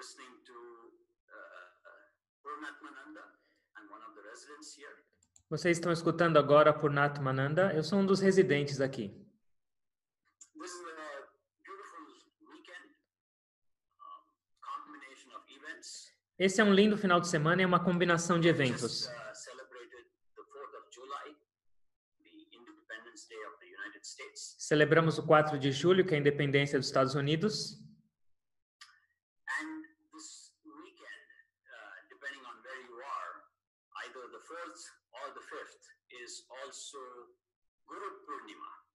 listening to uh, uh, Purnatmananda. I'm one of the residents here. Vocês estão escutando agora por Nat Mananda. Eu sou um dos residentes aqui. This is a beautiful weekend, um, combination of events. Esse é um lindo final de semana e é uma combinação de eventos. Just uh, celebrated the 4th of July, the Independence Day of the United States. Celebramos o 4 de julho, que é a independência dos Estados Unidos. And this weekend, uh, depending on where you are, either the 4th or the 5th is also Guru Purnima.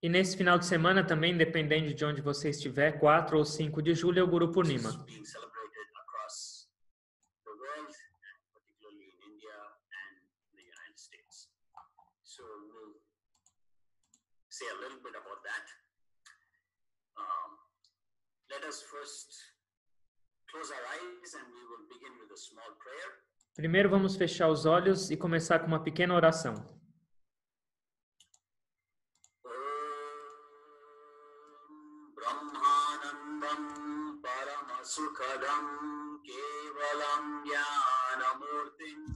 E nesse final de semana também, dependendo de onde você estiver, 4 ou 5 de julho é o Guru Purnima. is being celebrated across the world, and particularly in India and the United States. So we'll say a little bit about that. Let us first close our eyes and we will begin with a small prayer. Primeiro vamos fechar os olhos e começar com uma pequena oração. परमसुखदं केवलं ज्ञानमूर्तिम्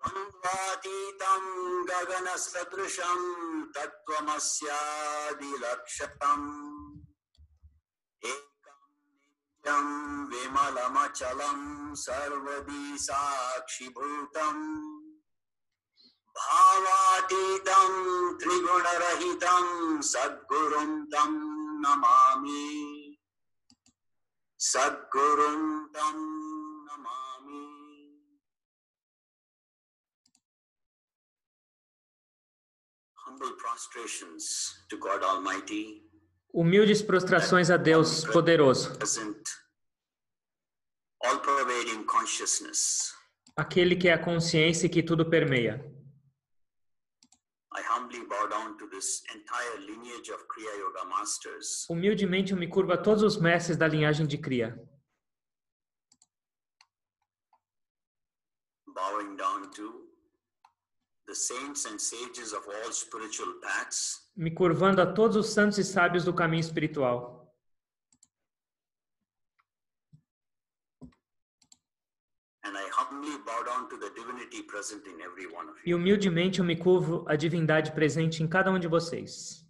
द्वन्द्वातीतं गगनसदृशं तत्त्वमस्यादिलक्षतम् एकं नित्यं विमलमचलं सर्वदी साक्षिभूतम् भावातीतं त्रिगुणरहितं सद्गुरुं तं Namami. Sadgurum Tam Namami. Humble prostrations to God Almighty. Humildes prostrações a Deus poderoso. All pervading consciousness aquele que é a consciência que tudo permeia. Humildemente eu me curvo a todos os mestres da linhagem de Kriya, bowing down to the saints and sages of all spiritual paths, me curvando a todos os santos e sábios do caminho espiritual. and I humbly bow down to the divinity present in every one of E humildemente eu me curvo à divindade presente em cada um de vocês.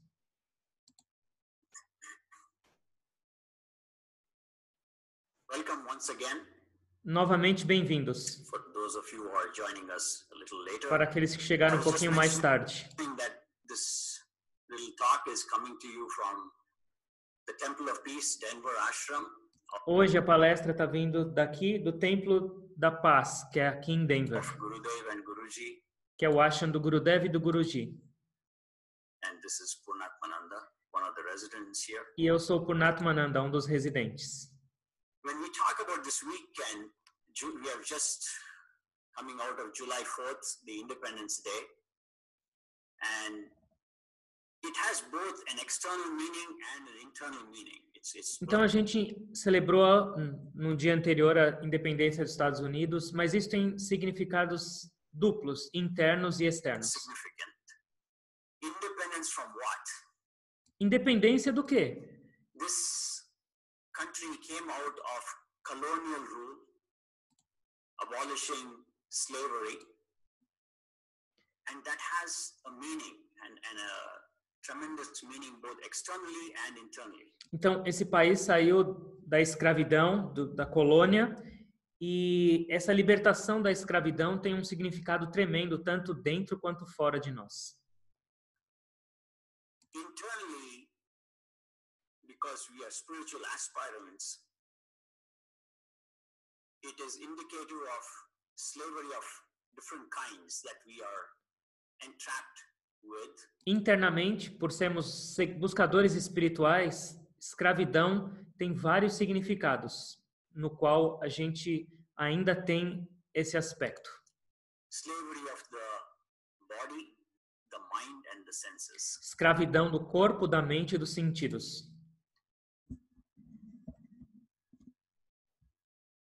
Welcome once again Novamente bem-vindos. Para aqueles que chegaram um pouquinho mais tarde. Hoje a palestra está vindo daqui do Templo da Paz, que é aqui em Denver, que é o ashram do Gurudev e do Guruji. and this is Purnatmananda, one of the residents here. E eu sou Purnat Mananda, um dos residentes. when we talk about this weekend, we are just coming out of July 4th, the Independence Day, and it has both an external meaning and an internal meaning. Então a gente celebrou hum, no dia anterior a independência dos Estados Unidos, mas isso tem significados duplos, internos e externos. Independência do quê? This country came out of colonial rule, abolishing slavery, and that has a meaning and, and a Então esse país saiu da escravidão, do- da colônia, e essa libertação da escravidão tem um significado tremendo tanto dentro quanto fora de nós. Internally, because we are spiritual aspirants, it is indicative of slavery of different kinds that we are entrapped. Internamente, por sermos se- buscadores espirituais, escravidão tem vários significados, no qual a gente ainda tem esse aspecto. Escravidão do corpo, da mente e dos sentidos.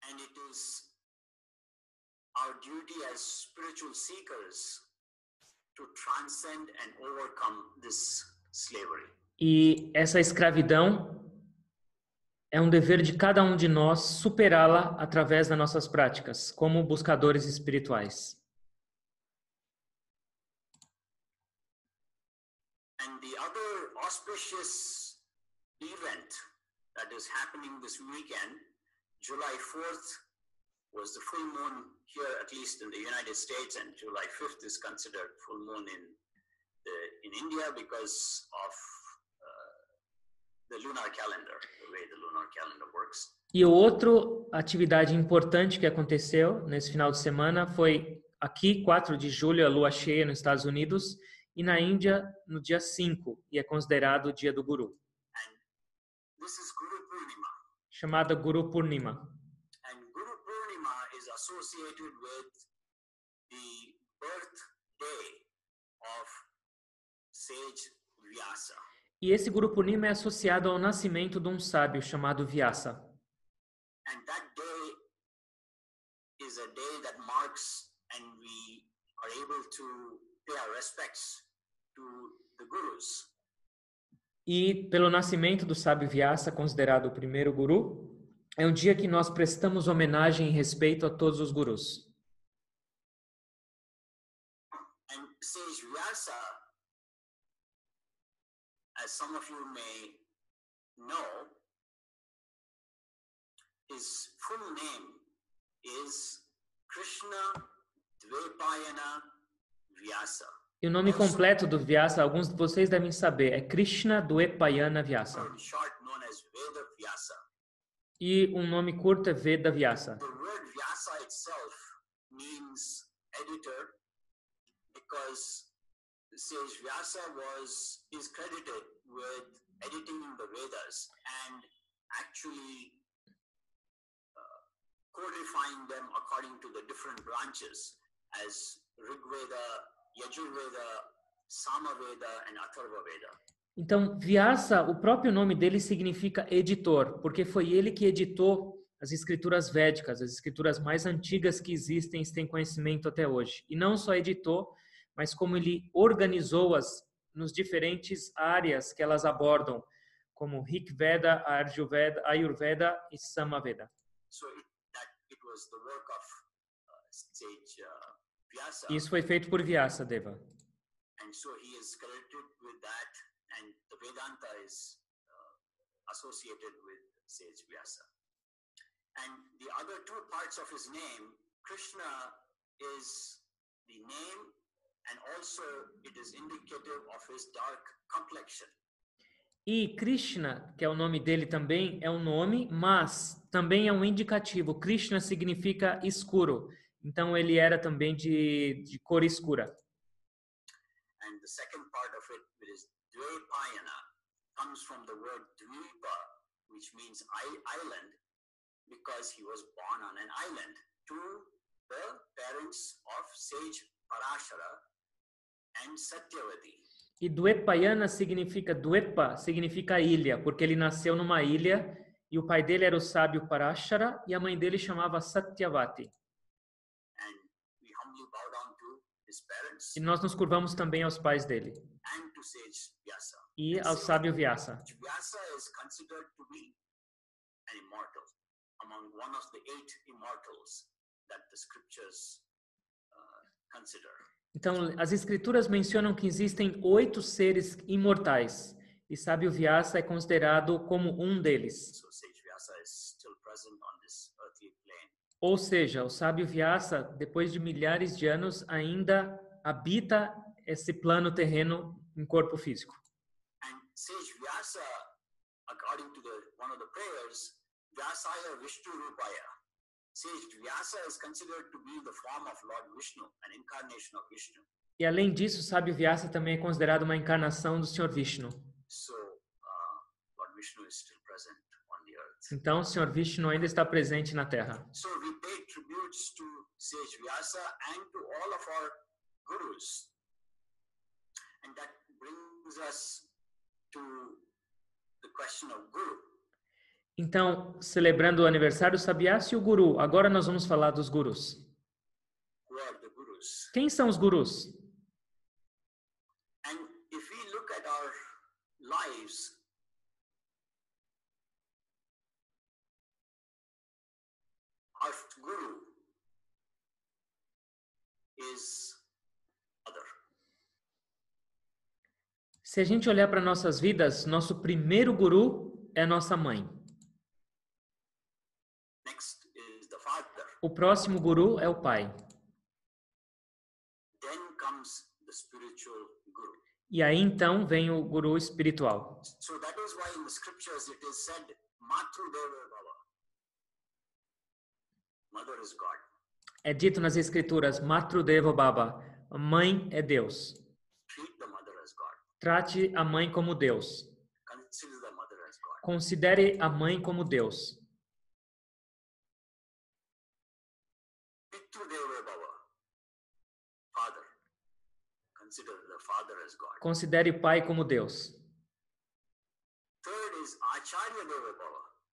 And it is our duty as spiritual seekers to transcend and overcome this slavery. E essa escravidão É um dever de cada um de nós superá-la através das nossas práticas, como buscadores espirituais. And the other auspicious event that is happening this weekend, July 4th, was the full moon here, at least in the United States, and July 5th is considered full moon in the, in India because of uh, the lunar calendar, the way the lunar calendar works. E outra atividade importante que aconteceu nesse final de semana foi aqui, 4 de julho, a lua cheia nos Estados Unidos, e na Índia, no dia 5, e é considerado o dia do Guru, chamada Guru Purnima. And Guru Purnima is associated with the birthday of sage Vyasa. E esse Guru Purnima é associado ao nascimento de um sábio chamado Vyasa. And that day is a day that marks and we are able to pay our respects to the gurus. E pelo nascimento do sábio Vyasa, considerado o primeiro guru, é um dia que nós prestamos homenagem e respeito a todos os gurus. And sage Vyasa, as some of you may know, his full name is Krishna Dvepayana Vyasa. E o nome completo do Vyasa, alguns de vocês devem saber, é Krishna Dwepayana Vyasa. E um nome curto é Veda Vyasa. The word Vyasa itself means editor because sage Vyasa was is credited with editing the Vedas and actually uh, codifying them according to the different branches as Rig Veda, Yajur Veda, Sama and Atharva Veda. Então, Vyasa, o próprio nome dele significa editor, porque foi ele que editou as escrituras védicas, as escrituras mais antigas que existem e tem conhecimento até hoje. E não só editou, mas como ele organizou-as nos diferentes áreas que elas abordam, como Rig Veda, Ayurveda, Ayurveda e Samaveda. So it, that it was the work of uh, sage uh, Vyasa. Isso foi feito por Vyasa Deva. And so he is credited with that, Vedanta is uh, associated with sage Vyasa. And the other two parts of his name, Krishna is the name, and also it is indicative of his dark complexion. E Krishna, que é o nome dele também, é um nome, mas também é um indicativo. Krishna significa escuro. Então ele era também de, de cor escura. And the second is Dvepayana, comes from the word Dvipa, which means island, because he was born on an island to the parents of sage Parashara and Satyavati. E Dwepayana significa Dwepa, significa ilha, porque ele nasceu numa ilha e o pai dele era o sábio Parashara e a mãe dele chamava Satyavati. And we humbly bow down to his parents E nós nos curvamos também aos pais dele e ao sábio Vyasa. Uh. Então, as escrituras mencionam que existem oito seres imortais e sábio Vyasa é considerado como um deles. So Sage Vyasa is still present on this earthly plane. Ou seja, o sábio Vyasa, depois de milhares de anos, ainda habita esse plano terreno em corpo físico. And Sage Vyasa, according to the one of the prayers, Vyasaya Vishnu Rupaya. Sage Vyasa is considered to be the form of Lord Vishnu, an incarnation of Vishnu. E além disso, o sábio Vyasa também é considerado uma encarnação do Senhor Vishnu. So uh, Lord Vishnu is still present. Então, o Senhor Vishnu ainda está presente na Terra. Então, celebrando o aniversário do Sabiás e o Guru, agora nós vamos falar dos gurus. Quem são os gurus? And if we look at our lives, is mother. Se a gente olhar para nossas vidas, nosso primeiro guru é nossa mãe. Next is the father. O próximo guru é o pai. Then comes the spiritual guru. E aí então vem o guru espiritual. So that is why in the scriptures it is said, Matru Deva Baba. Mother is God. É dito nas escrituras, Matrudeva Baba, mãe é Deus. Trate a mãe como Deus. Considere a mãe como Deus. Considere o pai como Deus.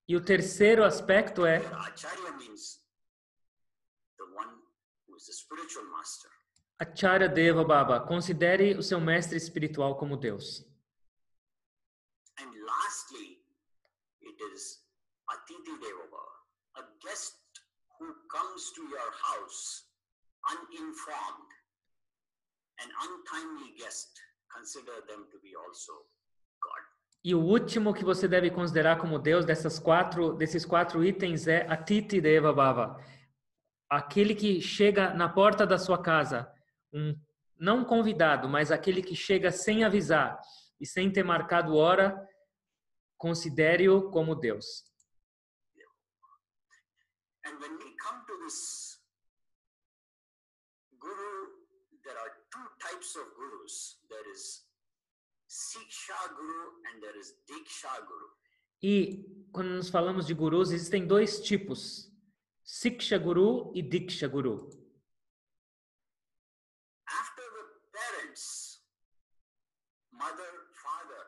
E o terceiro aspecto é Here, Acharya means the one who is the spiritual master. Acharya Deva Baba. Considere o seu mestre espiritual como Deus. And lastly, it is Atiti Deva Baba, a guest who comes to your house uninformed, an untimely guest. Consider them to be also God. E o último que você deve considerar como Deus dessas quatro, desses quatro itens é Atiti Deva Baba. Aquele que chega na porta da sua casa, um não convidado, mas aquele que chega sem avisar e sem ter marcado hora, considere-o como Deus. And when we come to this guru, there are two types of gurus. There is Siksha Guru and there is Diksha Guru. E quando nos falamos de gurus, existem dois tipos: Siksha Guru e Diksha Guru. After the parents, mother, father,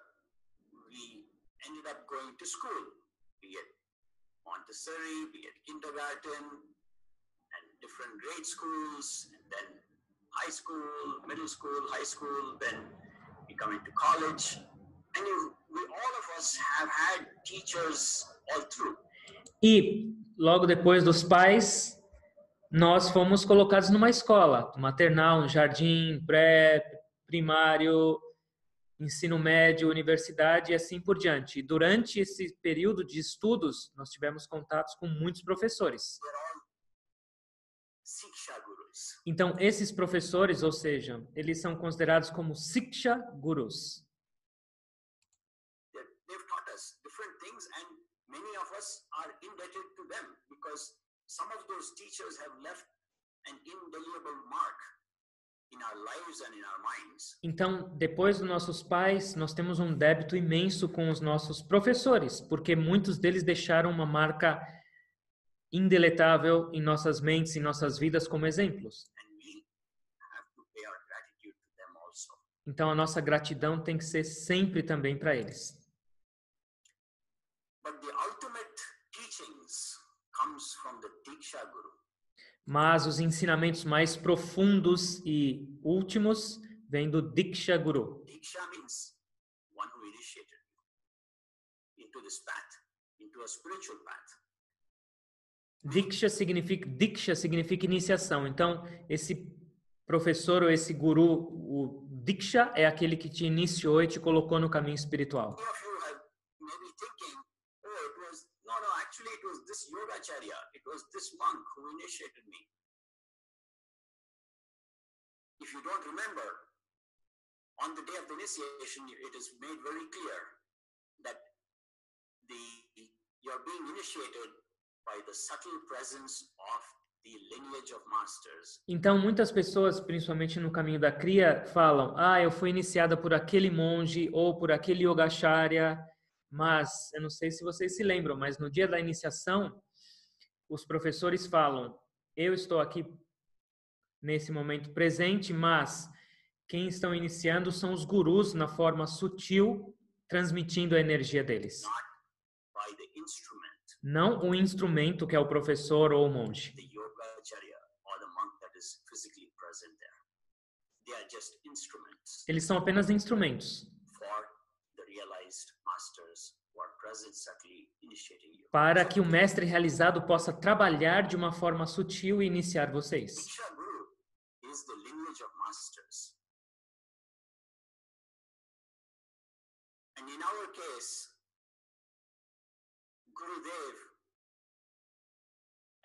we ended up going to school, be it Montessori, be it kindergarten, and different grade schools, and then high school, middle school, high school, then we come into college. And you, we, all of us have had teachers all through. E logo depois dos pais, nós fomos colocados numa escola, maternal, jardim, pré, primário, ensino médio, universidade e assim por diante. E durante esse período de estudos, nós tivemos contatos com muitos professores. Então, esses professores, ou seja, eles são considerados como Siksha Gurus. They- They've taught us different things, and many of us are indebted to them because some of those teachers have left an indelible mark in our lives and in our minds. Então, depois dos nossos pais, nós temos um débito imenso com os nossos professores, porque muitos deles deixaram uma marca indeletável em nossas mentes, em nossas vidas como exemplos. And we have to pay our gratitude to them also. Então, a nossa gratidão tem que ser sempre também para eles. But the ultimate teachings comes from the Diksha Guru. Mas os ensinamentos mais profundos e últimos vêm do Diksha Guru. Diksha means one who initiated you into this path, into a spiritual path. Diksha significa Diksha significa iniciação. Então, esse professor ou esse guru, o Diksha é aquele que te iniciou e te colocou no caminho espiritual. Many of you have maybe thinking, oh, it was, no, no, actually it was this Yogacharya, it was this monk who initiated me. If you don't remember, on the day of the initiation, it is made very clear that the you're being initiated by the subtle presence of the lineage of masters. Então, muitas pessoas, principalmente no caminho da cria, falam: "Ah, eu fui iniciada por aquele monge ou por aquele yogacharya", mas eu não sei se vocês se lembram, mas no dia da iniciação, os professores falam: "Eu estou aqui nesse momento presente, mas quem estão iniciando são os gurus na forma sutil, transmitindo a energia deles. Não o instrumento que é o professor ou o monge. Eles são apenas instrumentos for the realized masters who are present subtly initiating you. Para que o mestre realizado possa trabalhar de uma forma sutil e iniciar vocês. And in our case, Gurudev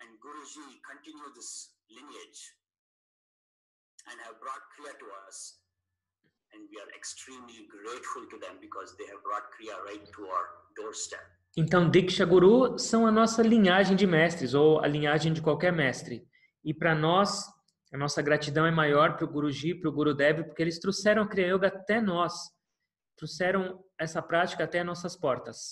and Guruji continue this lineage and have brought Kriya to us. And we are extremely grateful to them because they have brought Kriya right to our. Então, Diksha Guru são a nossa linhagem de mestres, ou a linhagem de qualquer mestre. E para nós, a nossa gratidão é maior para o Guruji, para o Gurudev, porque eles trouxeram a Kriya Yoga até nós, trouxeram essa prática até nossas portas.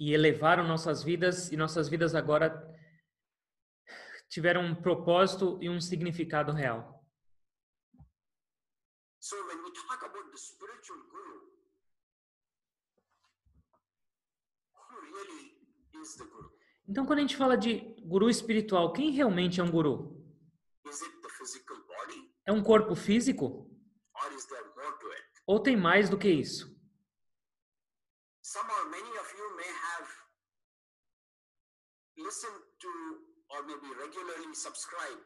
E elevaram nossas vidas, e nossas vidas agora tiveram um propósito e um significado real. So when we talk about the spiritual guru, who really is the guru? Então, quando a gente fala de guru espiritual, quem realmente é um guru? Is it the physical body É um corpo físico? Ou tem mais do que isso? Some or many of you may have listened to or maybe regularly subscribed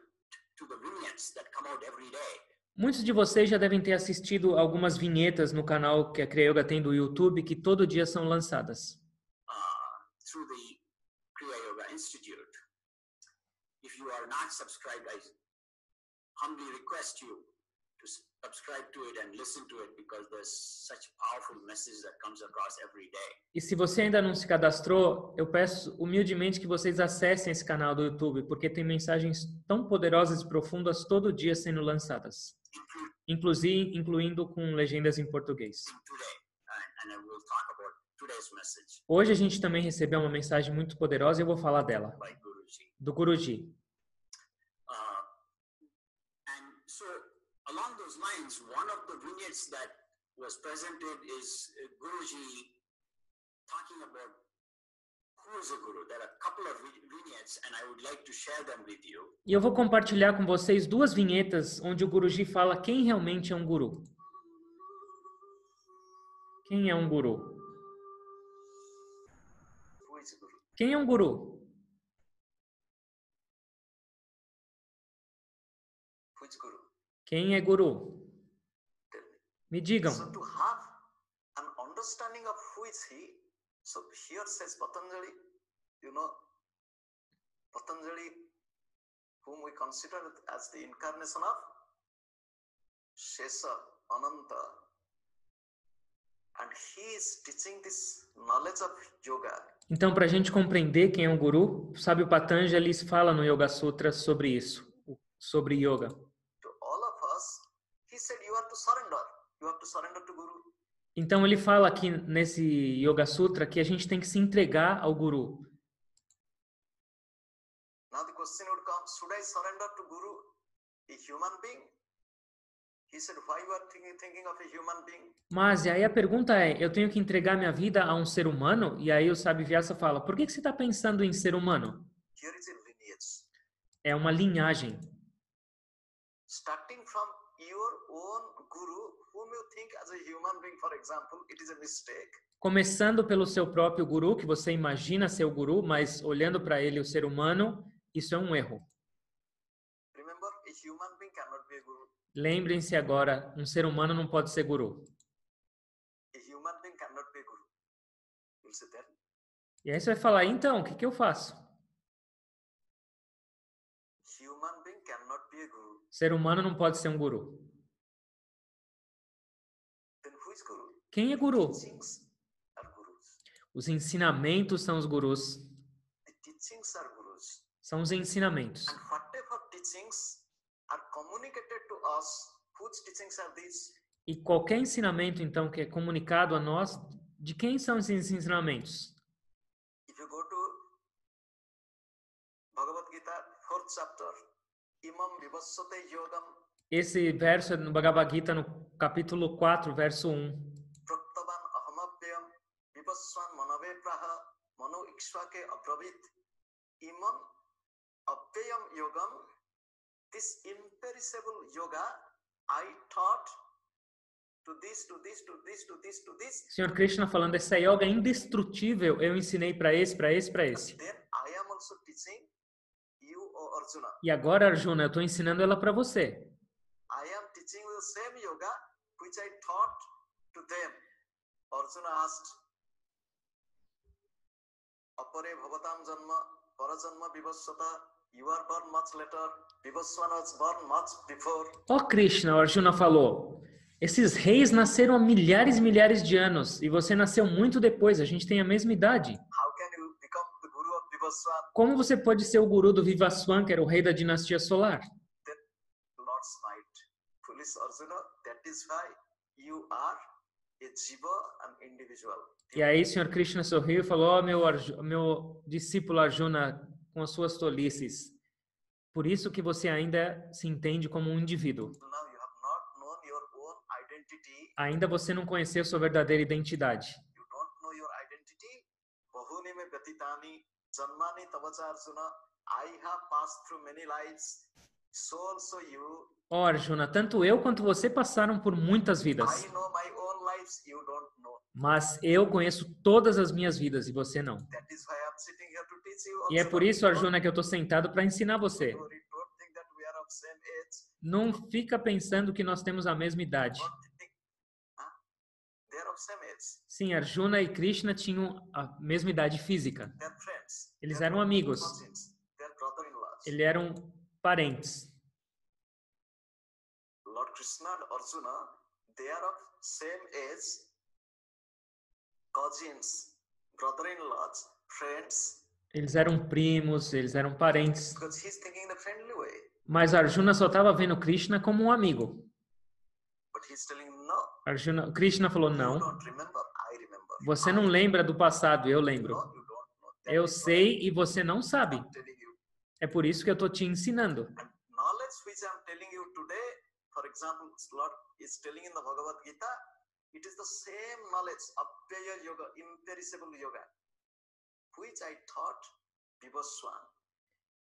to the vignettes that come out every day. Muitos de vocês já devem ter assistido algumas vinhetas no canal que a Kriya Yoga tem do YouTube que todo dia são lançadas. through the Kriya Yoga Institute. If you are not subscribed, I humbly request you to s- subscribe to it and listen to it because there's such powerful message that comes across every day. E se você ainda não se cadastrou, eu peço humildemente que vocês acessem esse canal do YouTube, porque tem mensagens tão poderosas e profundas todo dia sendo lançadas, inclusive incluindo com legendas em português. Hoje a gente também recebeu uma mensagem muito poderosa e eu vou falar dela, do Guruji. Uh, and so, along those lines, one of the vignettes that was presented is uh, Guruji talking about E eu vou compartilhar com vocês duas vinhetas onde o Guruji fala quem realmente é um guru. Quem é um guru? Quem é um guru? Quem é guru? Me digam. So to have an understanding of who is he, so here says Patanjali, you know, Patanjali, whom we consider as the incarnation of Shesa, Ananta, and he is teaching this knowledge of yoga. Então, para a gente compreender quem é um guru, o sábio Patanjali fala no Yoga Sutra sobre isso, sobre yoga. To all of us, he said, You have to surrender. You have to surrender to Guru. Então, ele fala aqui nesse Yoga Sutra que a gente tem que se entregar ao guru. Now the question would come Should I surrender to Guru, a human being? He said, Why you are thinking, of a human being? Mas e aí a pergunta é, eu tenho que entregar minha vida a um ser humano? E aí o sábio Vyasa fala, por que, que você está pensando em ser humano? Here is a lineage. É uma linhagem. Starting from your own Guru, Começando pelo seu próprio guru, que você imagina ser o guru, mas olhando para ele, o ser humano, isso é um erro. Lembrem-se agora, um ser humano não pode ser guru. E aí você vai falar, então, o que, que eu faço? Ser humano não pode ser um guru. Quem é guru? Os ensinamentos são os gurus. The teachings are Gurus. São os ensinamentos. E qualquer ensinamento, então, que é comunicado a nós, de quem são esses ensinamentos? Esse verso é no Bhagavad Gita, no capítulo 4, verso 1. This imperishable yoga I taught to this, to this, to this, to this, to this. Senhor Krishna falando, essa yoga é indestrutível, eu ensinei para esse, para esse, para esse. Then I am also teaching you, Arjuna. E agora, Arjuna, eu estou ensinando ela para você. I am teaching the same yoga which I taught to them. Arjuna asked, Apare bhavatam janma, parajanma vivasvata, you are born much later, was born much before. Ó Krishna, o Arjuna falou, esses reis nasceram há milhares e milhares de anos e você nasceu muito depois, a gente tem a mesma idade. How can you become the guru of? Como você pode ser o guru do Vivaswan, que era o rei da dinastia solar? Lord smiled. Foolish Arjuna, that is why you are E aí, Senhor Krishna sorriu e falou: Ó, meu, meu discípulo Arjuna, com as suas tolices, por isso que você ainda se entende como um indivíduo. Ainda você não conheceu sua verdadeira identidade. So you. Ó, Arjuna, tanto eu quanto você passaram por muitas vidas, lives. Mas eu conheço todas as minhas vidas e você não. That is why I'm sitting here to teach you. E é por isso, Arjuna, que eu estou sentado para ensinar você. Não fica pensando que nós temos a mesma idade. Sim, Arjuna e Krishna tinham a mesma idade física. Eles eram amigos. Eles eram parentes. Lord Krishna and Arjuna, they are of same age, cousins, brother-in-laws, friends, Eles eram primos, eles eram parentes. because he's thinking in a friendly way. Mas Arjuna só estava vendo Krishna como um amigo. But he's telling no, Arjuna, Krishna falou: não, você não lembra do passado, eu lembro. Eu sei e você não sabe. É por isso que eu estou te ensinando. And knowledge which I'm telling you today, for example, Lord is telling in the Bhagavad Gita, it is the same knowledge, Abhyaya Yoga, imperishable yoga, which I taught Vivaswan.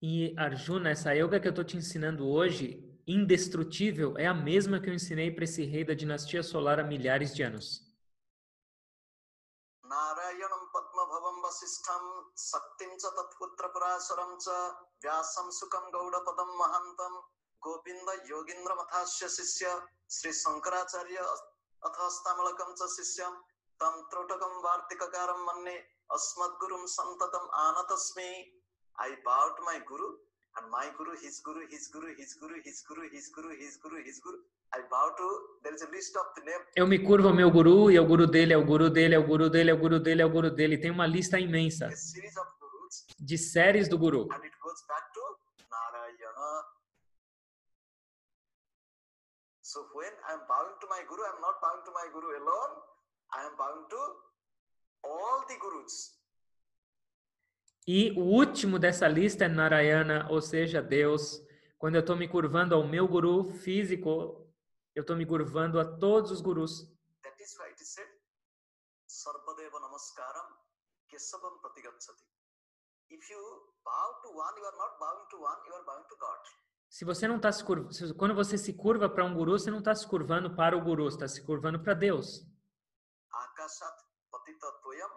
E Arjuna, essa yoga que eu estou te ensinando hoje, indestrutível, é a mesma que eu ensinei para esse rei da dinastia solar há milhares de anos. नारायणं पद्मभवं वसिष्ठं शक्तिं च तत्पुत्रपराशरं च व्यासं सुखं गौडपदं महान्तं गोविन्द योगीन्द्रमथास्य शिष्य श्रीशङ्कराचार्य अथस्तामलकं च शिष्यं तं त्रोटकं वार्तिककारं मन्ये अस्मद्गुरुं सन्ततम् आनतस्मि। I bowed my guru and my guru, his guru, his guru, his guru, his guru, his guru, his bow Eu me curvo ao meu guru e ao guru dele, ao guru dele, ao guru dele, ao guru dele, ao guru dele. Tem uma lista imensa de séries do guru. and it goes back to Narayana. So when I'm bowing to my guru, I'm not bowing to my guru alone. I am bowing to all the gurus. E o último dessa lista é Narayana, ou seja, Deus. Quando eu estou me curvando ao meu guru físico, eu estou me curvando a todos os gurus. That is why it is said, Sarvadeva Namaskaram Kesavam Pratigachati. If you bow to one, you are not bowing to one, you are bowing to God. Se você não está se curvando, quando você se curva para um guru, você não está se curvando para o guru, você está se curvando para Deus. Akashat Patita Toyam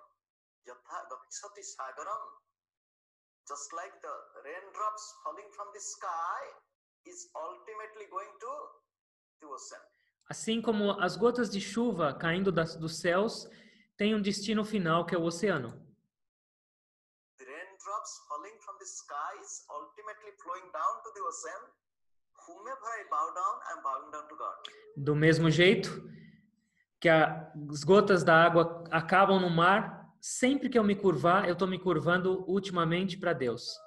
Yatha Gachati Sagaram. Just like the raindrops falling from the sky is ultimately going to. Assim como as gotas de chuva caindo das, dos céus têm um destino final que é o oceano. Do mesmo jeito que as gotas da água acabam no mar, sempre que eu me curvar, eu estou me curvando ultimamente para Deus.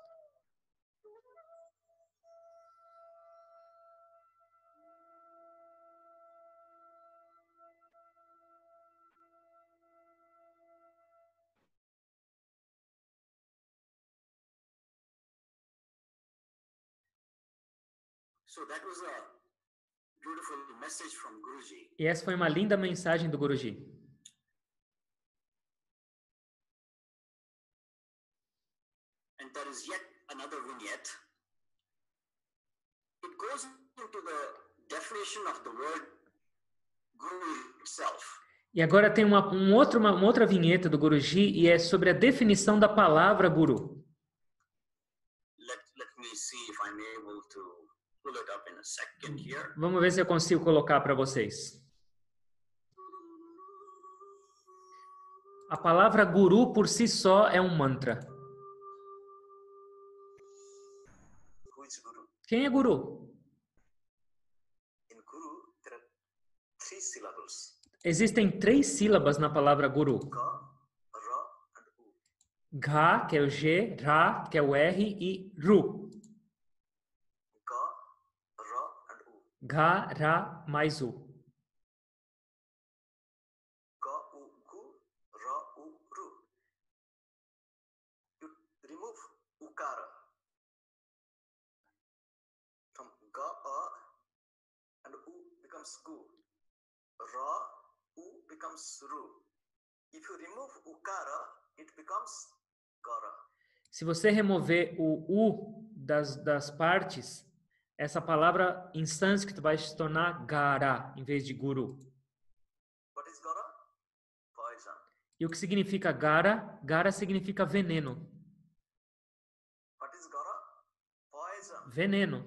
E essa foi uma linda mensagem do Guruji. And there is yet another vignette. It goes into the definition of the word Guru itself. E agora tem uma, um outro, uma, uma outra vinheta do Guruji e é sobre a definição da palavra guru. Let, let me see if I'm able to Vamos ver se eu consigo colocar para vocês. A palavra guru por si só é um mantra. Quem é guru? Existem três sílabas na palavra guru. Ga, que é o G, Ra, que é o R e Ru. Ga, Ra, Ga, Ra mais U. Ga, U, Gu, Ra, U, becomes Gu. Ra, U becomes Ru. If you remove Ukara, it becomes Gara. Se você remover o U das, das partes, essa palavra em sânscrito vai se tornar Gara em vez de Guru. What is Gara? Poison. E o que significa Gara? Gara significa veneno. What is Gara? Poison. Veneno.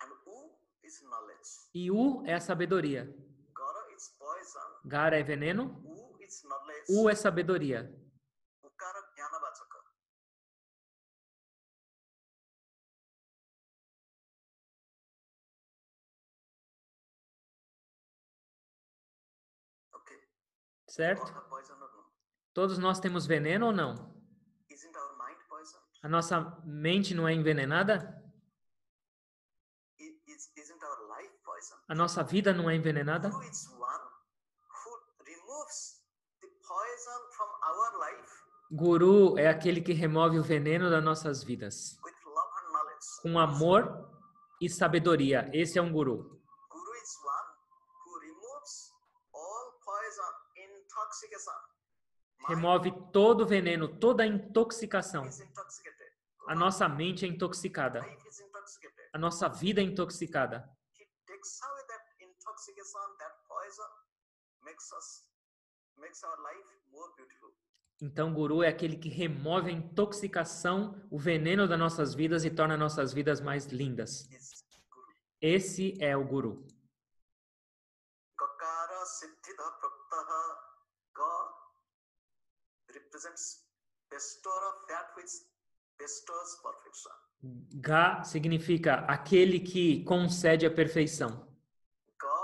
And U is knowledge. E U é a sabedoria. Gara is poison. Gara é veneno. U is knowledge. U é sabedoria. Certo? Todos nós temos veneno ou não? A nossa mente não é envenenada? A nossa vida não é envenenada? Guru é aquele que remove o veneno das nossas vidas com amor e sabedoria. Esse é um. Guru is one who removes all poison, intoxication. Mind Remove todo o veneno, toda a intoxicação. A nossa mente é intoxicada. A nossa vida é intoxicada. Então, guru é aquele que remove a intoxicação, o veneno das nossas vidas e torna nossas vidas mais lindas. Esse é o guru. Kakara siddhida praktaha represents bestower of that which bestows perfection. Ga significa aquele que concede a perfeição. Ga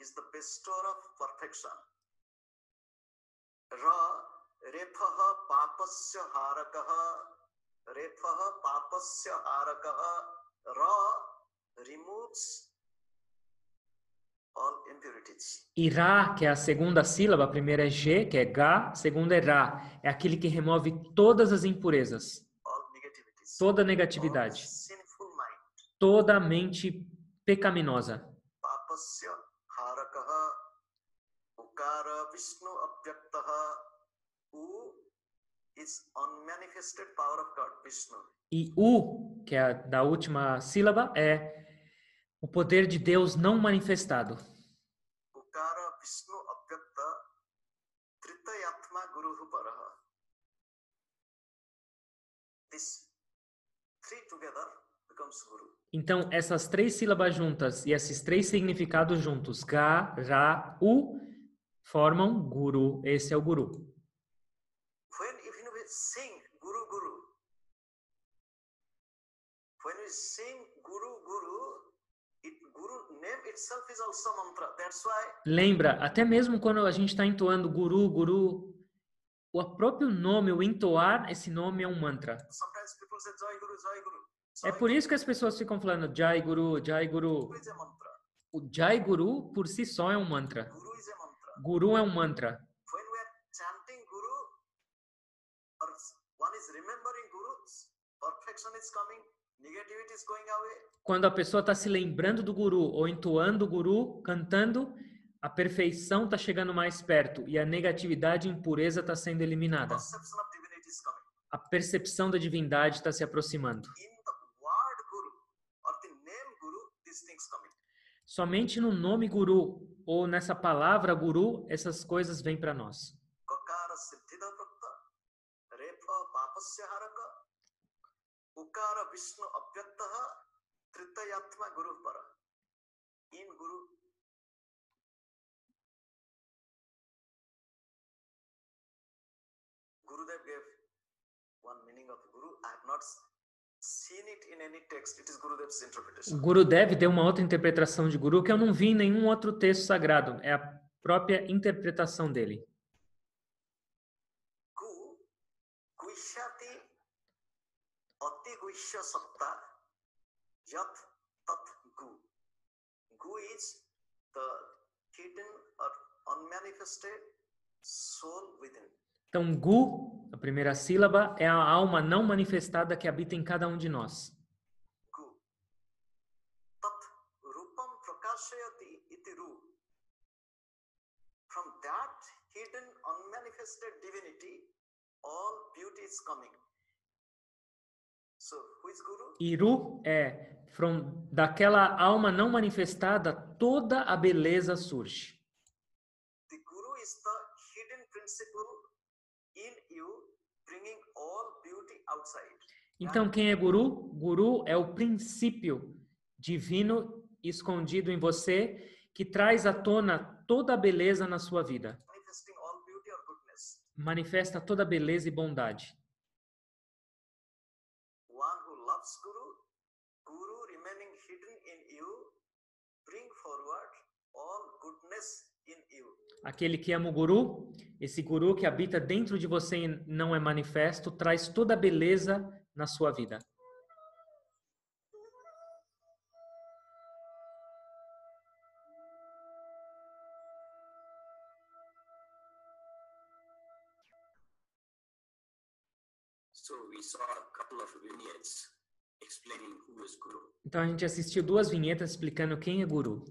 is the bestower of perfection. Ra repaha papasya harakaha repaha papasya harakaha Ra removes Irá, que é a segunda sílaba, a primeira é G, que é ga a segunda é Ra, é aquele que remove todas as impurezas, toda negatividade, toda a mente pecaminosa. E U, que é da última sílaba, é o poder de Deus não manifestado. Então, essas três sílabas juntas e esses três significados juntos, Ga, Ra, U, formam Guru. Esse é o Guru. When you sing Guru Guru, when we sing Guru Guru, it Guru name itself is also mantra. That's why Lembra, até mesmo quando a gente está entoando Guru, Guru, o próprio nome, o entoar esse nome é um mantra. É por isso que as pessoas ficam falando Jai Guru, Jai Guru. O Jai Guru por si só é um mantra. Guru é um mantra. Guru, or s- one is remembering Guru, perfection is coming, quando a pessoa está se lembrando do guru ou entoando o guru, cantando, a perfeição está chegando mais perto e a negatividade e impureza está sendo eliminada. A percepção da divindade está se aproximando. Somente no nome Guru ou nessa palavra Guru, essas coisas vêm para nós. Kakara siddhida उकार विष्णु अव्यक्त तृतीयात्मा गुरु पर इन गुरु Gurudev gave one meaning of guru. I have not seen it in any text. It is Gurudev's interpretation. O Gurudev deu uma outra interpretação de guru que eu não vi em nenhum outro texto sagrado. É a própria interpretação dele. Krishna Sapta Yat Tat Gu. Gu is the hidden or unmanifested soul within. Então, Gu, a primeira sílaba, é a alma não manifestada que habita em cada um de nós. Gu. Tat Rupam Prakashayati Itiru. From that hidden unmanifested divinity, all beauty is coming so Iru é, from, daquela alma não manifestada, toda a beleza surge. The Guru is the hidden principle in you, bringing all beauty outside. Então, quem é guru? Guru é o princípio divino escondido em você que traz à tona toda a beleza na sua vida. Manifesta toda a beleza e bondade. One who loves Guru, Guru remaining hidden in you, bring forward all goodness in you. Aquele que ama o guru, esse guru que habita dentro de você e não é manifesto, traz toda a beleza na sua vida. Então a gente assistiu duas vinhetas explicando quem é guru.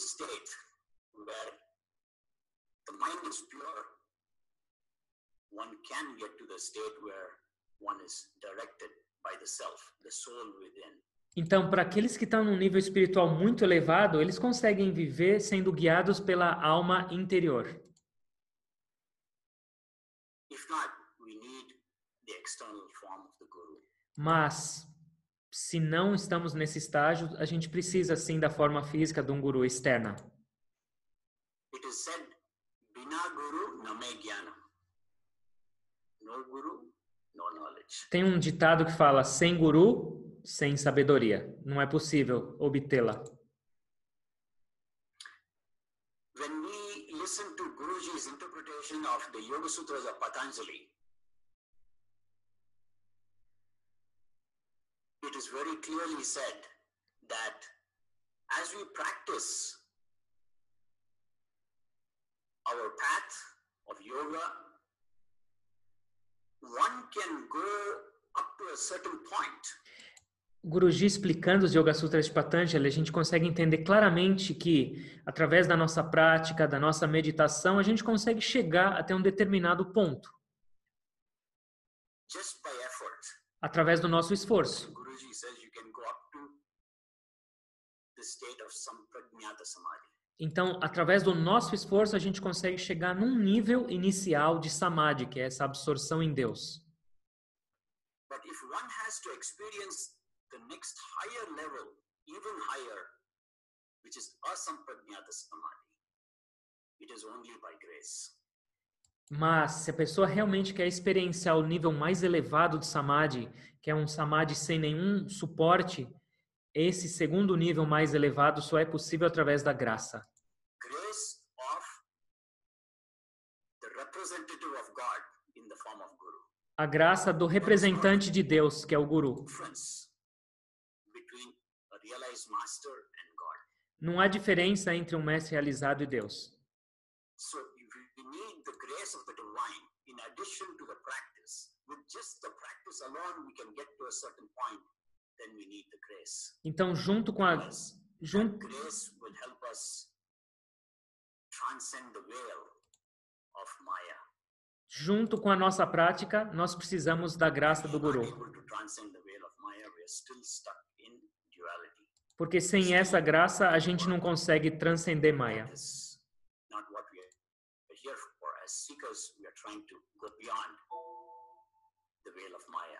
State where the mind is pure, one can get to the state where one is directed by the self, the soul within. Então, para aqueles que estão num nível espiritual muito elevado, eles conseguem viver sendo guiados pela alma interior. Not. Mas, se não estamos nesse estágio, a gente precisa sim da forma física de um guru externa. It is said, Bina Guru Name Jnana. No Guru, no knowledge. Tem um ditado que fala: sem guru, sem sabedoria. Não é possível obtê-la. When we listen to Guruji's interpretation of the Yoga Sutras of Patanjali, it is very clearly said that as we practice our path of yoga, one can go up to a certain point Guruji explicando os Yoga Sutras de Patanjali, a gente consegue entender claramente que, através da nossa prática, da nossa meditação, a gente consegue chegar até um determinado ponto, just by effort. através do nosso esforço. Guruji says you can go up to the state of Samprajnata Samadhi. Então, através do nosso esforço, a gente consegue chegar num nível inicial de samadhi, que é essa absorção em Deus. But if one has to experience the next higher level, even higher, which is asamprajnata samadhi, it is only by grace. Mas, se a pessoa realmente quer experienciar o nível mais elevado de samadhi, que é um samadhi sem nenhum suporte, esse segundo nível mais elevado só é possível através da graça. A graça do representante de Deus, que é o Guru. Não há diferença entre um mestre realizado e Deus. Então, junto com a Because jun- that grace will help us transcend the veil of Maya. junto com a nossa prática, nós precisamos da graça do Guru. Porque sem essa graça a gente não consegue transcender Maya. That is not what we are here for. As seekers, we are trying to go beyond the veil of Maya.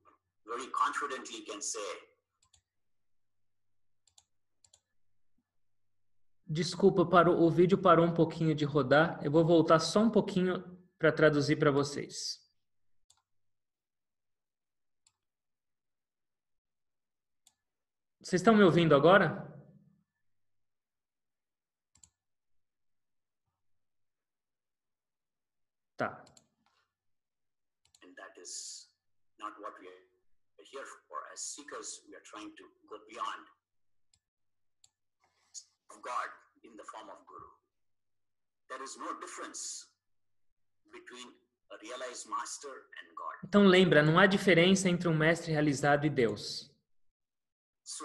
very confidently can say, Desculpa, parou, o vídeo parou um pouquinho de rodar. Eu vou voltar só um pouquinho para traduzir para vocês. Vocês estão me ouvindo agora? Tá. and that is not what we are here for. As seekers, we are trying to go beyond of God in the form of Guru. There is no difference between a realized master and God. Então lembra, não há diferença entre um mestre realizado e Deus. So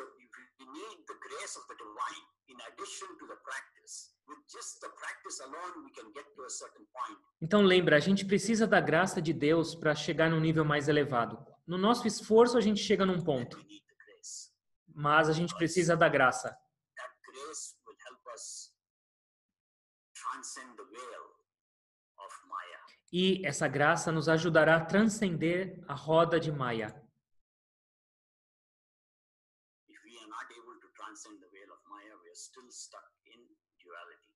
we need the grace of the divine in addition to the practice. With just the practice alone, we can get to a certain point. Então lembra, a gente precisa da graça de Deus para chegar num nível mais elevado. No nosso esforço a gente chega num ponto, mas a gente precisa da graça. E essa graça nos ajudará a transcender a roda de Maya.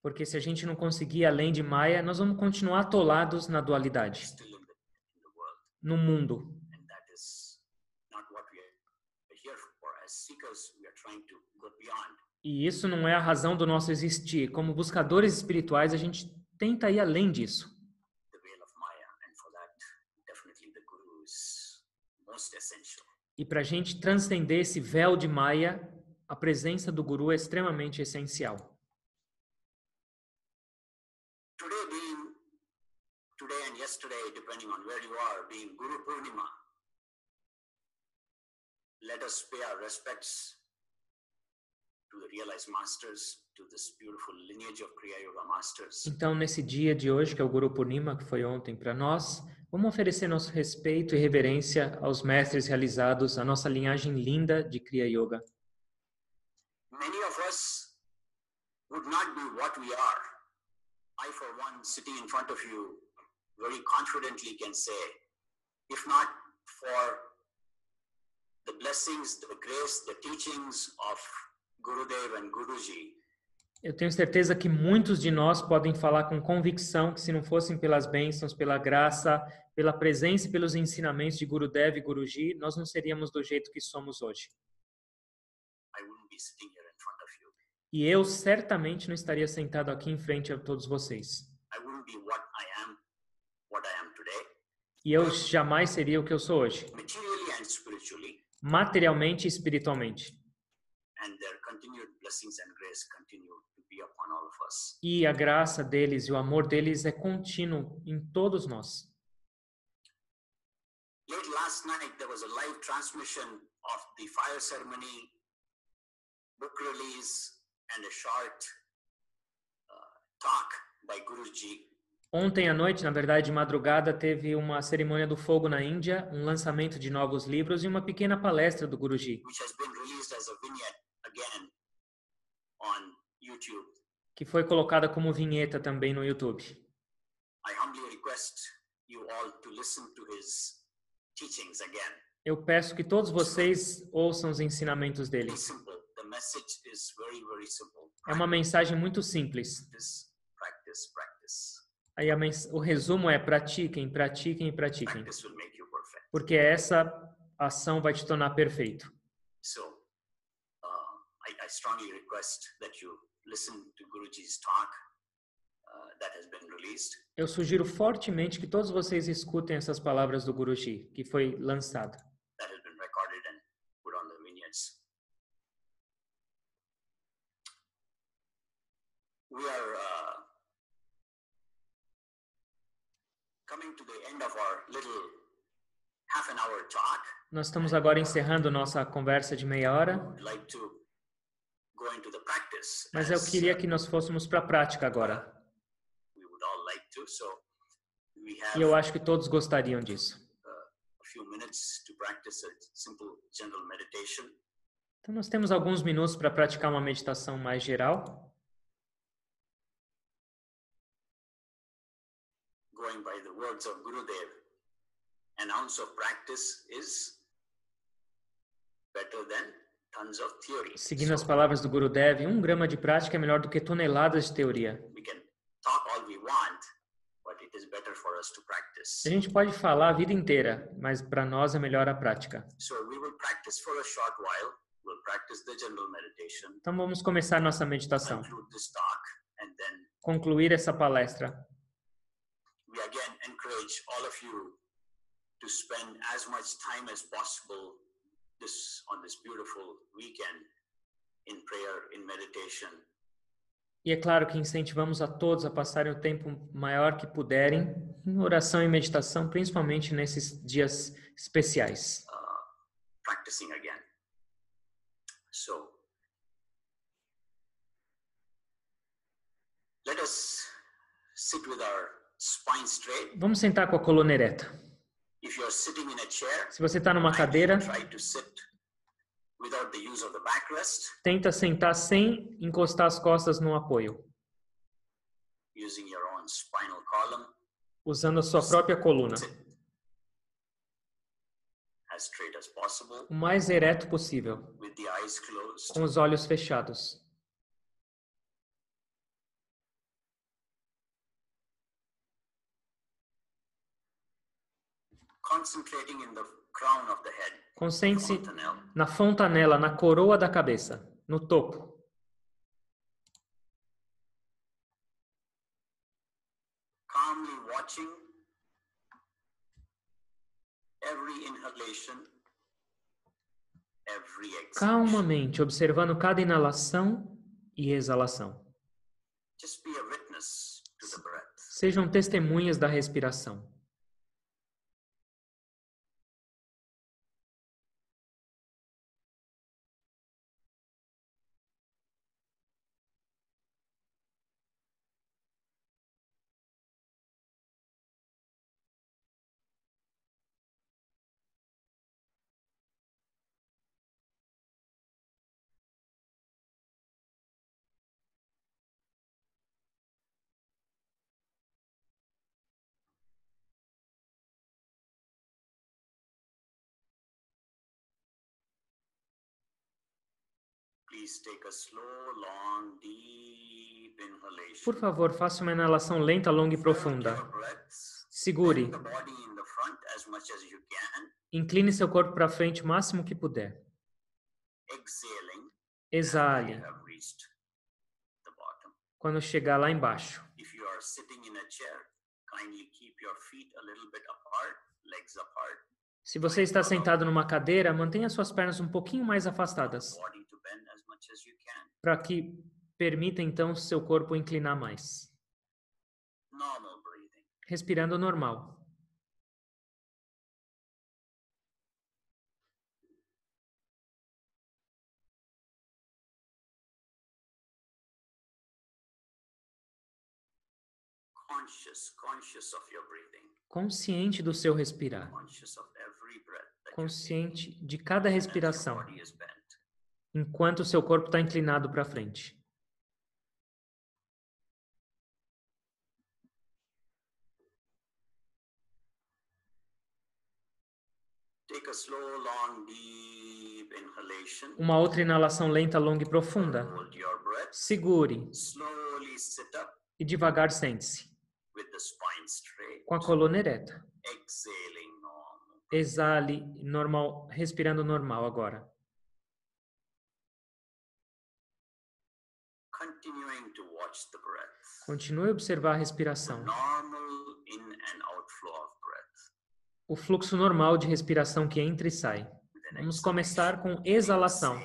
Porque se a gente não conseguir ir além de Maya, nós vamos continuar atolados na dualidade, no mundo. And that is not what we are here for. As seekers, we are trying to go beyond. E isso não é a razão do nosso existir. Como buscadores espirituais, a gente tenta ir além disso. E para a gente transcender esse véu de Maya, a presença do Guru é extremamente essencial. Today being, today and yesterday, depending on where you are, being Guru Purnima, let us pay our respects Então, nesse dia de hoje, que é o Guru Purnima, que foi ontem para nós, vamos oferecer nosso respeito e reverência aos mestres realizados, a nossa linhagem linda de Kriya Yoga. Many of us would not be what we are. I, for one, sitting in front of you, very confidently can say, if not for the blessings, the grace, the teachings of Gurudev and Guruji, Eu tenho certeza que muitos de nós podem falar com convicção que se não fossem pelas bênçãos, pela graça, pela presença e pelos ensinamentos de Gurudev e Guruji, nós não seríamos do jeito que somos hoje. I wouldn't be sitting here in front of you. E eu certamente não estaria sentado aqui em frente a todos vocês. Am, E eu jamais seria o que eu sou hoje, materialmente e espiritualmente. and their continued blessings and grace continue to be upon all of us. E a graça deles e o amor deles é contínuo em todos nós. Late last night, there was a live transmission of the fire ceremony, book release, and a short uh, talk by Guruji. Ontem à noite, na verdade, de madrugada, teve uma cerimônia do fogo na Índia, um lançamento de novos livros e uma pequena palestra do Guruji, que foi colocada como vinheta também no YouTube. I humbly request you all to listen to his teachings again. Eu peço que todos vocês ouçam os ensinamentos dele. É uma mensagem muito simples. Aí o resumo é pratiquem, pratiquem e pratiquem, porque essa ação vai te tornar perfeito. So, I strongly request that you listen to Guruji's talk uh, that has been released. Eu sugiro fortemente que todos vocês escutem essas palavras do Guruji, que foi lançada. that has been recorded and put on the vignettes. we are coming to the end of our little half an hour talk. Nós estamos agora encerrando nossa conversa de meia hora, I'd like to go into the practice. Mas eu queria uh, que nós fôssemos para a prática agora. E eu acho que todos gostariam disso. a few minutes to practice a simple general meditation. Então, nós temos alguns minutos para praticar uma meditação mais geral. Going by the words of Gurudev, an ounce of practice is better than. Seguindo as palavras do Guru Dev, um grama de prática é melhor do que toneladas de teoria. we can talk all we want, but it is better for us to practice. A gente pode falar a vida inteira, mas para nós é melhor a prática. So we will practice for a short while. We'll practice the general meditation, Então vamos começar nossa meditação. Concluir essa palestra. we again encourage all of you to spend as much time as possible this on this beautiful weekend in prayer, in meditation. E é claro que incentivamos a todos a passarem o tempo maior que puderem em oração e meditação, principalmente nesses dias especiais. practicing again. So, let us sit with our spine straight. Vamos sentar com a coluna ereta. Se você está numa cadeira, tenta sentar sem encostar as costas no apoio, using your own spinal column. Usando a sua própria coluna, o mais ereto possível, with the eyes closed. com os olhos fechados. Concentre-se na fontanela, na coroa da cabeça, no topo. calmly watching every inhalation, every exhalation. Calmamente, observando cada inalação e exalação. Just be a witness to the breath. Sejam testemunhas da respiração. Por favor, faça uma inalação lenta, longa e profunda. Segure. Incline seu corpo para frente o máximo que puder. Exale. Quando chegar lá embaixo. Se você está sentado numa cadeira, mantenha suas pernas um pouquinho mais afastadas, para que permita então seu corpo inclinar mais. Normal breathing. Respirando normal. Conscious, conscious of your breathing. Consciente do seu respirar. Consciente de cada respiração. Enquanto o seu corpo está inclinado para frente. Take a slow, long, deep inhalation. Uma outra inalação lenta, longa e profunda. Hold your breath. Segure Slowly sit up e devagar sente-se, with the spine straight. com a coluna ereta. Exale normal, respirando normal agora. Continue a observar a respiração. normal in and outflow of breath. O fluxo normal de respiração que entra e sai. Vamos começar com exalação.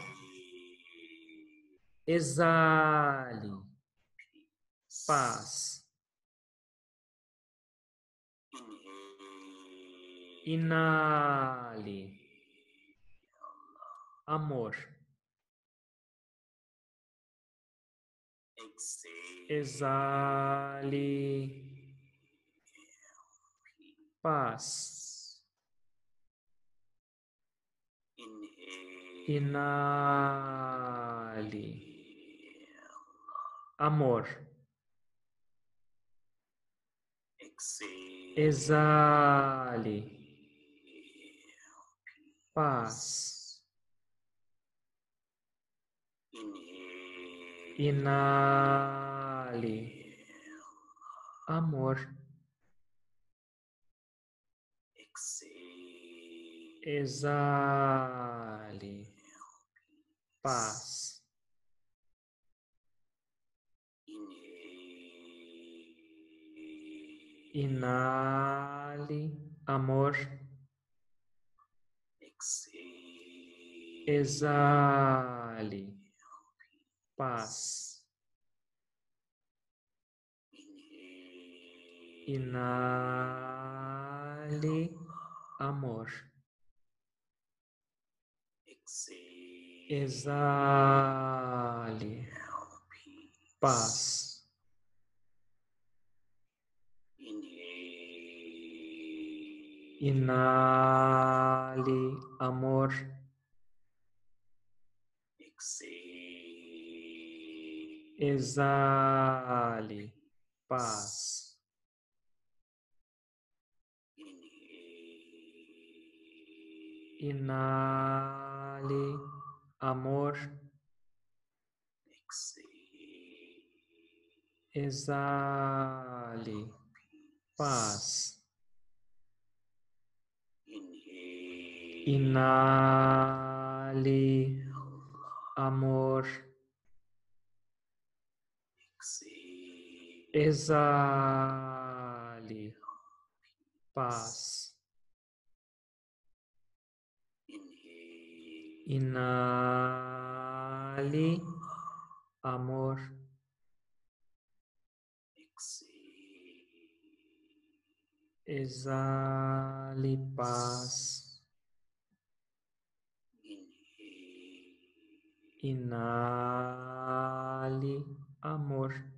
Exale. paz. Inale, amor. Exale, paz. Inale, amor. Exale, paz. Inale, amor. Exale, paz. Inale, amor. Exale, paz. Inale, amor. Exale, paz. Inale, amor. Exale, paz. Inale, amor. Exale, paz. Inale, amor. Exale, paz. Inale, amor. Exale, paz. Inale, amor.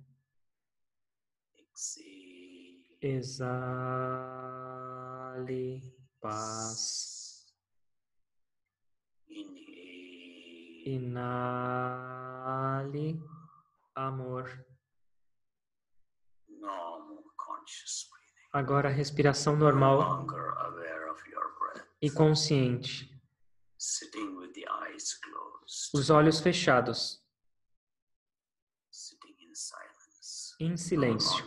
Exale, paz. Inale, amor. Agora respiração No normal longer aware of your breath. e consciente. Sitting with the eyes closed. Os olhos fechados, Sitting in silence. Em silêncio.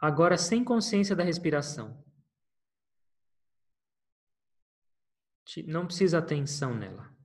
Agora sem consciência da respiração. Não precisa atenção nela.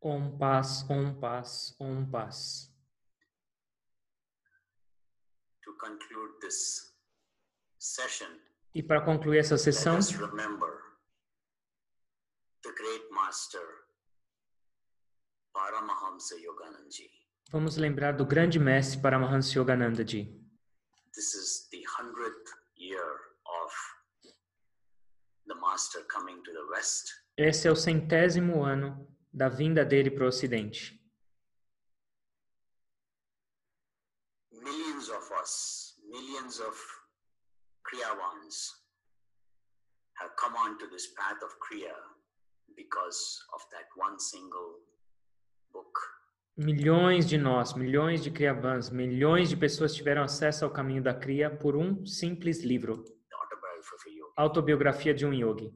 Om paz, om paz, om paz. To conclude this session, E para concluir essa sessão, remember the great master Paramahamsa Yogananji. vamos lembrar do grande mestre Paramahansa Yogananda Ji. This is the hundredth year of the master coming to the West. Esse é o centésimo ano da vinda dele para o Ocidente. Millions of us, millions of Kriyavans have come onto this path of Kriya because of that one single book. Milhões de nós, milhões de Kriyavans, milhões de pessoas tiveram acesso ao caminho da Kriya por um simples livro. Autobiografia de um Yogi.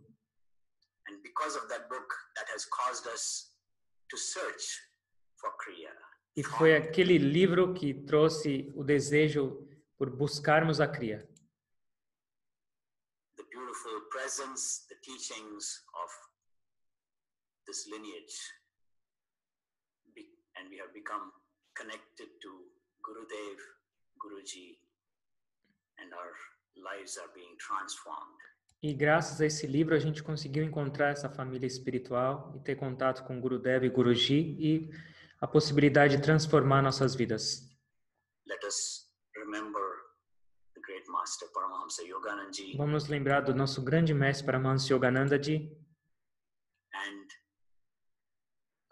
And because of that book, that has caused us to search for Kriya. E foi aquele livro que trouxe o desejo por buscarmos a Kriya. The beautiful presence, the teachings of this lineage. And we have become connected to Gurudev, Guruji, and our lives are being transformed. E graças a esse livro a gente conseguiu encontrar essa família espiritual e ter contato com Gurudev e Guruji e a possibilidade de transformar nossas vidas. Let us remember the great master Paramahamsa Yogananji Vamos lembrar do nosso grande mestre Paramahansa Yogananda Ji and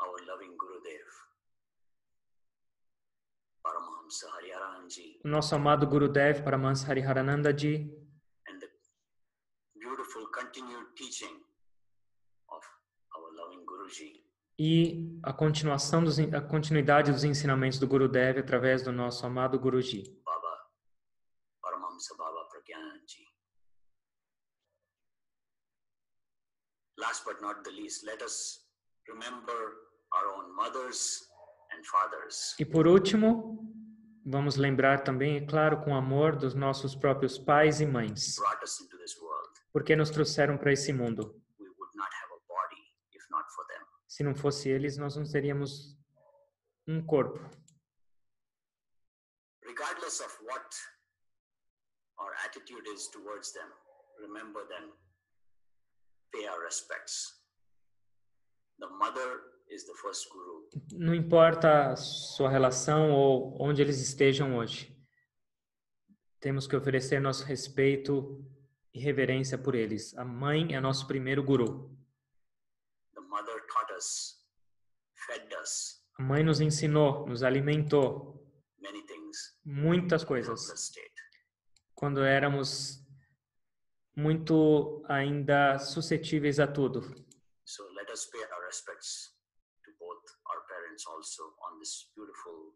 our loving Gurudev, Paramahamsa Hariharanji, o nosso amado Gurudev Paramahansa Hariharananda Ji continued teaching of our loving Guruji. e a continuação dos, a continuidade dos ensinamentos do Gurudev através do nosso amado Guruji. Baba, Paramahamsa Baba Pragyananji. Last but not the least, let us remember our own mothers and fathers. E por último, vamos lembrar também, é claro, com amor dos nossos próprios pais e mães, Brought us into. Porque nos trouxeram para esse mundo. Se não fosse eles, nós não teríamos um corpo. Regardless of what our attitude is towards them, remember them, pay our respects. The mother is the first guru. Não importa a sua relação ou onde eles estejam hoje. Temos que oferecer nosso respeito e reverência por eles. A mãe é nosso primeiro guru. The mother taught us, fed us A mãe nos ensinou, nos alimentou many things muitas coisas quando éramos muito ainda suscetíveis a tudo. So let us pay our respects to both our parents also on this beautiful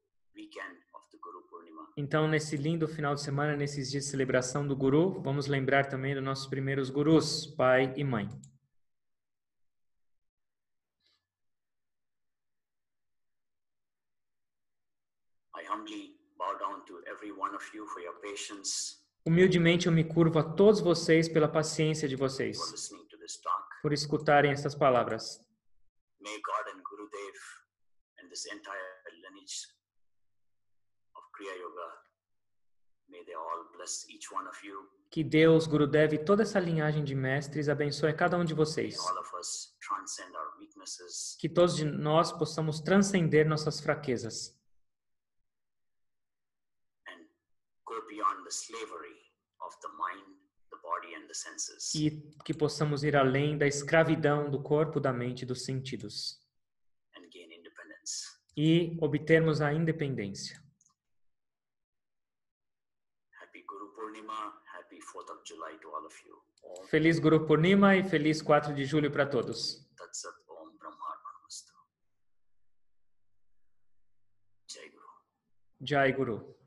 Então, nesse lindo final de semana, nesses dias de celebração do Guru, vamos lembrar também dos nossos primeiros gurus, pai e mãe. Humildemente eu me curvo a todos vocês pela paciência de vocês, por escutarem essas palavras. May God and Gurudev and this entire lineage of Kriya Yoga, may they all bless each one of you. Que Deus, Gurudev e toda essa linhagem de mestres abençoe cada um de May vocês. Que todos de nós possamos transcender nossas fraquezas and go beyond the slavery of the mind, the body, and the senses. e que possamos ir além da escravidão do corpo, da mente e dos sentidos e obtermos a independência. Happy Guru Purnima, happy 4th of July to all of you. Om Feliz Guru Purnima e feliz 4 de julho para todos. Jai Guru.